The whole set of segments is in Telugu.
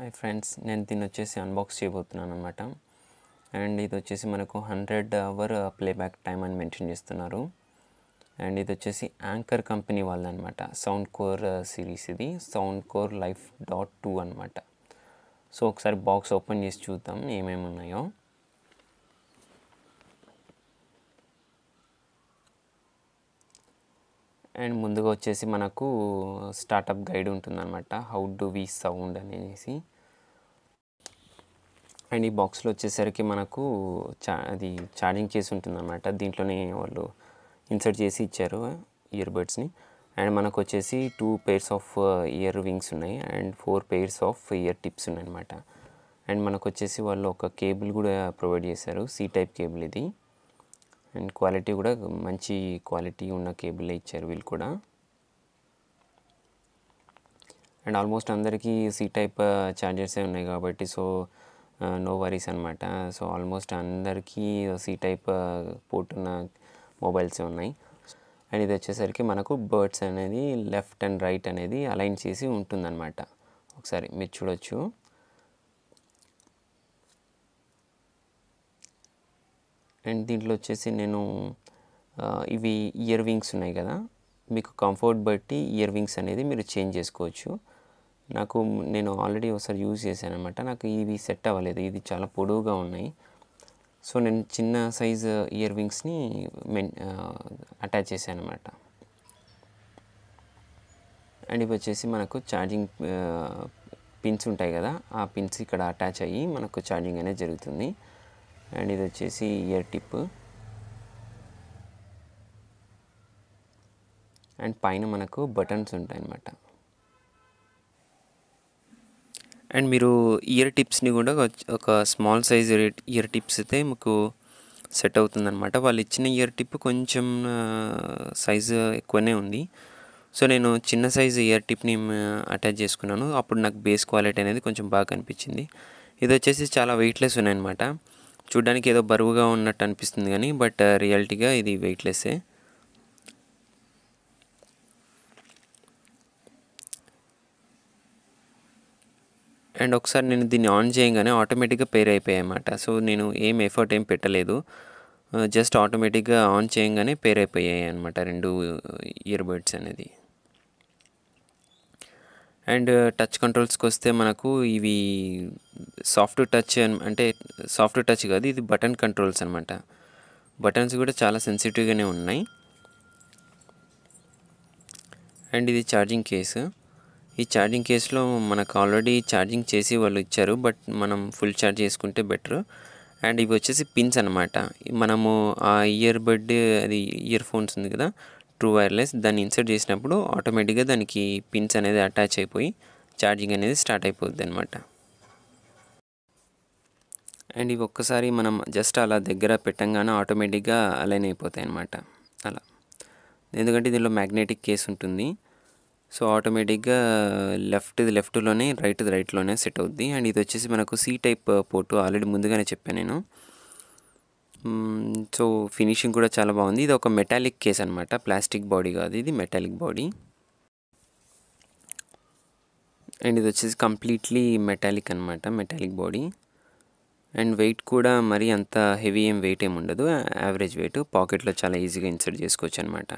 హాయ్ ఫ్రెండ్స్ నేను దీన్ని వచ్చేసి అన్బాక్స్ చేయబోతున్నాను అనమాట అండ్ ఇది వచ్చేసి మనకు హండ్రెడ్ అవర్ ప్లేబ్యాక్ టైం అని మెన్షన్ చేస్తున్నారు. అండ్ ఇది వచ్చేసి యాంకర్ కంపెనీ వాళ్ళదనమాట సౌండ్ కోర్ సిరీస్ ఇది. Soundcore life dot two అనమాట సో ఒకసారి బాక్స్ ఓపెన్ చేసి చూద్దాం ఏమేమి ఉన్నాయో. అండ్ ముందుగా వచ్చేసి మనకు స్టార్టప్ గైడ్ ఉంటుందన్నమాట. హౌ డు వి సౌండ్ అనేసి. అండ్ ఈ బాక్స్లో వచ్చేసరికి మనకు చా అది ఛార్జింగ్ చేసి ఉంటుందన్నమాట. దీంట్లోనే వాళ్ళు ఇన్సర్ట్ చేసి ఇచ్చారు ఇయర్ బడ్స్ని. అండ్ మనకు వచ్చేసి two pairs of ear wings ఉన్నాయి. And four pairs of ear tips ఉన్నాయన్నమాట. అండ్ మనకు వచ్చేసి వాళ్ళు ఒక కేబుల్ కూడా ప్రొవైడ్ చేశారు. సి టైప్ కేబుల్ ఇది. అండ్ క్వాలిటీ కూడా మంచి క్వాలిటీ ఉన్న కేబుల్ ఇచ్చారు వీళ్ళు కూడా. అండ్ ఆల్మోస్ట్ అందరికీ సి టైప్ ఛార్జర్సే ఉన్నాయి కాబట్టి సో నో వరీస్ అనమాట సో ఆల్మోస్ట్ అందరికీ సి టైప్ పోర్ట్ ఉన్న మొబైల్సే ఉన్నాయి. అండ్ ఇది వచ్చేసరికి మనకు బర్డ్స్ అనేది లెఫ్ట్ అండ్ రైట్ అనేది అలైన్ చేసి ఉంటుందన్నమాట. ఒకసారి మీరు చూడొచ్చు. అండ్ దీంట్లో వచ్చేసి నేను ఇవి ఇయర్ వింగ్స్ ఉన్నాయి కదా. మీకు కంఫర్ట్ బట్టి ఇయర్ వింగ్స్ అనేది మీరు చేంజ్ చేసుకోవచ్చు. నాకు నేను ఆల్రెడీ ఒకసారి యూజ్ చేశాను అనమాట నాకు ఇవి సెట్ అవ్వలేదు. ఇది చాలా పొడవుగా ఉన్నాయి. సో నేను చిన్న సైజ్ ఇయర్ వింగ్స్ని మెన్ అటాచ్ చేశాను అనమాట అండ్ ఇవి వచ్చేసి మనకు ఛార్జింగ్ పిన్స్ ఉంటాయి కదా. ఆ పిన్స్ ఇక్కడ అటాచ్ అయ్యి మనకు ఛార్జింగ్ అనేది జరుగుతుంది. అండ్ ఇది వచ్చేసి ఇయర్ టిప్. అండ్ పైన మనకు బటన్స్ ఉంటాయి అన్నమాట అండ్ మీరు ఇయర్ టిప్స్ని కూడా ఒక స్మాల్ సైజ్ ఇయర్ టిప్స్ అయితే మీకు సెట్ అవుతుందన్నమాట. వాళ్ళు ఇచ్చిన ఇయర్ టిప్ కొంచెం సైజు ఎక్కువనే ఉంది. సో నేను చిన్న సైజు ఇయర్ టిప్ని అటాచ్ చేసుకున్నాను. అప్పుడు నాకు బేస్ క్వాలిటీ అనేది కొంచెం బాగా కనిపించింది. ఇది వచ్చేసి చాలా వెయిట్లెస్ ఉన్నాయన్నమాట. చూడ్డానికి ఏదో బరువుగా ఉన్నట్టు అనిపిస్తుంది కానీ బట్ uh, రియాలిటీగా ఇది వెయిట్లెస్సే. అండ్ ఒకసారి నేను దీన్ని ఆన్ చేయగానే ఆటోమేటిక్గా పేర్ అయిపోయాయి అన్నమాట. సో నేను ఏం ఎఫర్ట్ ఏం పెట్టలేదు. Uh, జస్ట్ ఆటోమేటిక్గా ఆన్ చేయగానే పేర్ అయిపోయాయి అనమాట రెండు ఇయర్ బడ్స్ అనేది. అండ్ uh, టచ్ కంట్రోల్స్కి వస్తే మనకు ఇవి సాఫ్ట్ టచ్ అంటే సాఫ్ట్ టచ్ కాదు ఇది బటన్ కంట్రోల్స్ అనమాట బటన్స్ కూడా చాలా సెన్సిటివ్గానే ఉన్నాయి. అండ్ ఇది ఛార్జింగ్ కేసు. ఈ ఛార్జింగ్ కేసులో మనకు ఆల్రెడీ ఛార్జింగ్ చేసి వాళ్ళు ఇచ్చారు బట్ మనం ఫుల్ ఛార్జ్ చేసుకుంటే బెటర్. అండ్ ఇవి వచ్చేసి పిన్స్ అనమాట మనము ఆ ఇయర్ బడ్ అది ఇయర్ ఫోన్స్ ఉంది కదా ట్రూ వైర్లెస్ దాన్ని ఇన్సర్ట్ చేసినప్పుడు ఆటోమేటిక్గా దానికి పిన్స్ అనేది అటాచ్ అయిపోయి ఛార్జింగ్ అనేది స్టార్ట్ అయిపోద్ది అనమాట అండ్ ఇవి ఒక్కసారి మనం జస్ట్ అలా దగ్గర పెట్టంగానే ఆటోమేటిక్గా అలైన్ అయిపోతాయి అనమాట అలా. ఎందుకంటే దీనిలో మ్యాగ్నెటిక్ కేస్ ఉంటుంది. సో ఆటోమేటిక్గా లెఫ్ట్ది లెఫ్ట్లోనే రైట్ది రైట్లోనే సెట్ అవుద్ది. అండ్ ఇది వచ్చేసి మనకు సీ టైప్ పోర్టు ఆల్రెడీ ముందుగానే చెప్పాను నేను. సో ఫినిషింగ్ కూడా చాలా బాగుంది. ఇది ఒక మెటాలిక్ కేస్ అనమాట ప్లాస్టిక్ బాడీ కాదు ఇది మెటాలిక్ బాడీ అండ్ ఇది వచ్చేసి కంప్లీట్లీ మెటాలిక్ అనమాట మెటాలిక్ బాడీ అండ్ వెయిట్ కూడా మరీ అంత హెవీ ఏం వెయిట్ ఏమి ఉండదు. యావరేజ్ వెయిట్ పాకెట్లో చాలా ఈజీగా ఇన్సర్ట్ చేసుకోవచ్చు అనమాట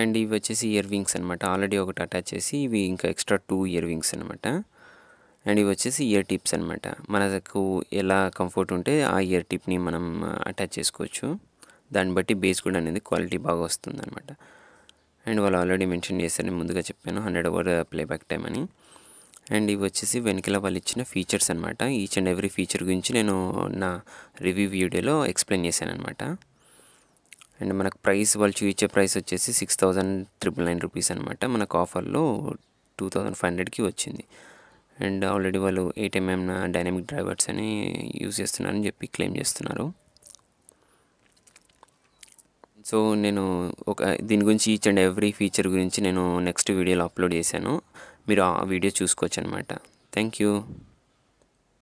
అండ్ ఇవి వచ్చేసి ఇయర్ వింగ్స్ అనమాట ఆల్రెడీ ఒకటి అటాచ్ చేసి ఇవి ఇంకా ఎక్స్ట్రా టూ ఇయర్ వింగ్స్ అనమాట అండ్ ఇవి వచ్చేసి ఇయర్ టిప్స్ అనమాట మనకు ఎలా కంఫర్ట్ ఉంటే ఆ ఇయర్ టిప్ని మనం అటాచ్ చేసుకోవచ్చు. దాన్ని బట్టి బేస్ కూడా అనేది క్వాలిటీ బాగా వస్తుంది అనమాట అండ్ వాళ్ళు ఆల్రెడీ మెన్షన్ చేశారు ముందుగా చెప్పాను. హండ్రెడ్ అవర్ ప్లేబ్యాక్ టైం అని. అండ్ ఇవి వచ్చేసి వెనకల వాళ్ళు ఇచ్చిన ఫీచర్స్ అనమాట ఈచ్ అండ్ ఎవ్రీ ఫీచర్ గురించి నేను నా రివ్యూ వీడియోలో ఎక్స్ప్లెయిన్ చేశాను అనమాట అండ్ మనకు ప్రైస్ వాళ్ళు చూపించే ప్రైస్ వచ్చేసి six thousand triple nine rupees అనమాట మనకు ఆఫర్లో టూ థౌజండ్ ఫైవ్ హండ్రెడ్కి వచ్చింది. అండ్ ఆల్రెడీ వాళ్ళు ఎయిట్ ఎంఎం డైనమిక్ డ్రైవర్స్ అని యూజ్ చేస్తున్నారని చెప్పి క్లెయిమ్ చేస్తున్నారు. సో నేను ఒక దీని గురించి ఈచ్ అండ్ ఎవ్రీ ఫీచర్ గురించి నేను నెక్స్ట్ వీడియోలో అప్లోడ్ చేశాను. మీరు ఆ వీడియో చూసుకోవచ్చు అనమాట థ్యాంక్ యూ.